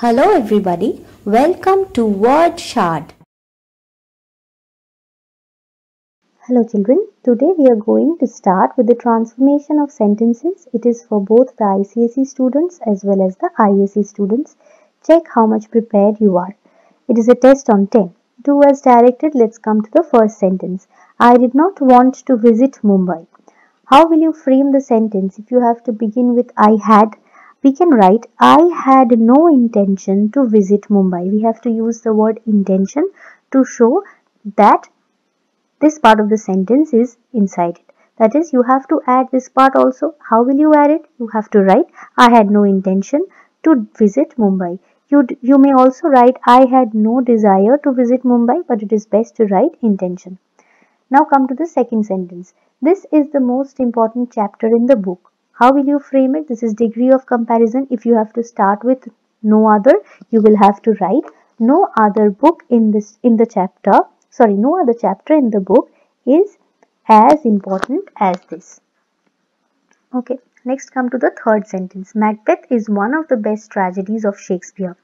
Hello everybody, welcome to Word Shard. Hello children, today we are going to start with the transformation of sentences. It is for both the ICSE students as well as the ISC students. Check how much prepared you are. It is a test on 10. Do as directed. Let's come to the first sentence. I did not want to visit Mumbai. How will you frame the sentence if you have to begin with I had? We can write I had no intention to visit Mumbai. We have to use the word intention to show that this part of the sentence is inside it. That is, you have to add this part also. How will you add it? You have to write, I had no intention to visit Mumbai. You, you may also write, I had no desire to visit Mumbai, but it is best to write intention. Now come to the second sentence. This is the most important chapter in the book. How will you frame it? This is degree of comparison. If you have to start with no other, you will have to write no other book in this in the chapter sorry no other chapter in the book is as important as this okay next come to the third sentence macbeth is one of the best tragedies of shakespeare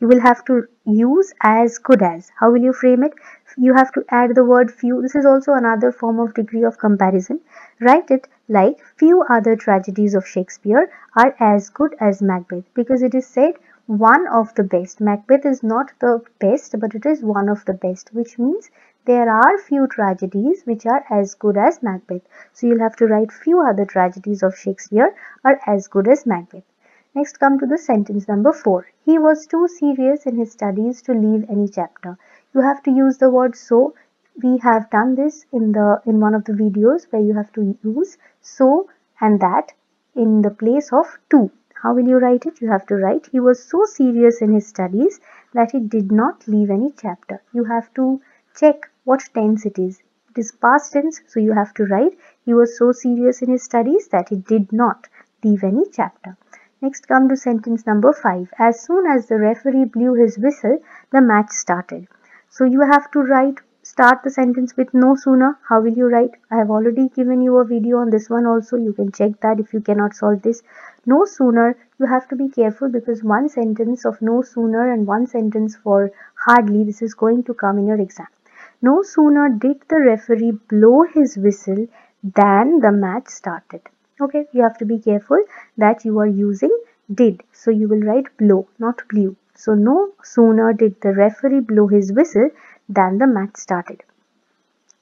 you will have to use as good as how will you frame it you have to add the word few this is also another form of degree of comparison write it like few other tragedies of shakespeare are as good as macbeth because it is said one of the best. Macbeth is not the best, but it is one of the best, which means there are few tragedies which are as good as Macbeth. So you'll have to write few other tragedies of Shakespeare are as good as Macbeth. Next come to the sentence number 4. He was too serious in his studies to leave any chapter. You have to use the word so. We have done this in the in one of the videos where you have to use so and that in the place of to. How will you write it? You have to write, he was so serious in his studies that he did not leave any chapter. You have to check what tense it is. It is past tense, so you have to write, he was so serious in his studies that he did not leave any chapter. Next come to sentence number 5. As soon as the referee blew his whistle, the match started. So you have to write start the sentence with no sooner. How will you write? I have already given you a video on this one also. You can check that if you cannot solve this. No sooner. You have to be careful because one sentence of no sooner and one sentence for hardly this is going to come in your exam. No sooner did the referee blow his whistle than the match started okay you have to be careful that you are using did so you will write blow not blew so no sooner did the referee blow his whistle than the match started.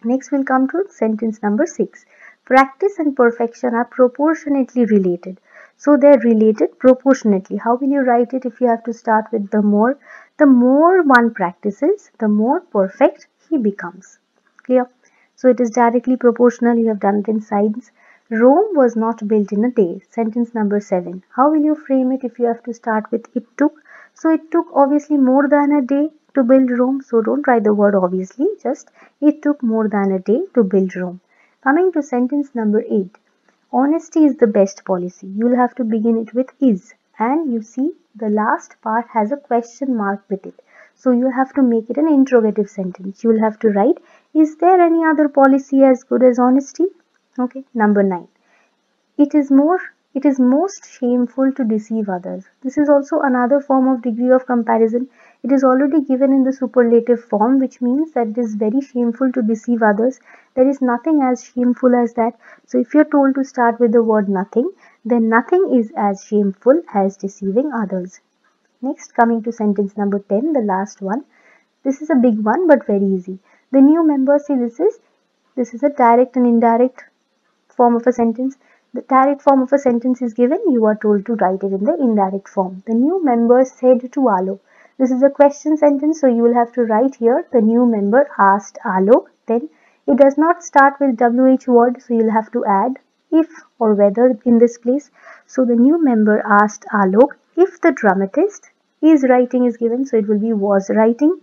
Next we'll come to sentence number 6. Practice and perfection are proportionately related. So they're related proportionately. How will you write it if you have to start with the more? The more one practices, the more perfect he becomes. Clear? So it is directly proportional. You have done it in science. Rome was not built in a day. Sentence number 7. How will you frame it if you have to start with it took? So it took obviously more than a day to build Rome. So don't write the word obviously, just it took more than a day to build Rome. Coming to sentence number 8. Honesty is the best policy. You'll have to begin it with is and you see the last part has a question mark with it. So you have to make it an interrogative sentence. You will have to write, is there any other policy as good as honesty? Okay, number 9. It is more it is most shameful to deceive others. This is also another form of degree of comparison. It is already given in the superlative form, which means that it is very shameful to deceive others. There is nothing as shameful as that. So if you're told to start with the word nothing, then nothing is as shameful as deceiving others. Next, coming to sentence number 10, the last one. This is a big one, but very easy. The new member, see this is, this is a direct and indirect form of a sentence. The direct form of a sentence is given, you are told to write it in the indirect form. The new member said to Alok, this is a question sentence, so you will have to write here the new member asked Alok. Then it does not start with WH word, so you'll have to add if or whether in this place. So the new member asked Alok if the dramatist is writing is given, so it will be was writing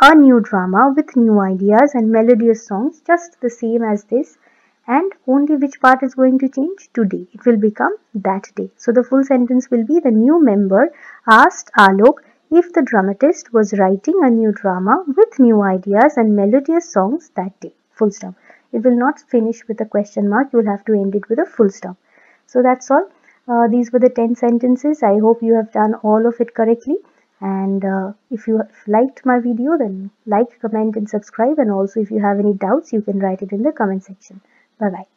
a new drama with new ideas and melodious songs, just the same as this and only which part is going to change today it will become that day so the full sentence will be the new member asked alok if the dramatist was writing a new drama with new ideas and melodious songs that day. Full stop. It will not finish with a question mark. You will have to end it with a full stop. So that's all. Uh, these were the 10 sentences. I hope you have done all of it correctly. and uh, if you liked my video then like comment and subscribe and also if you have any doubts you can write it in the comment section bye bye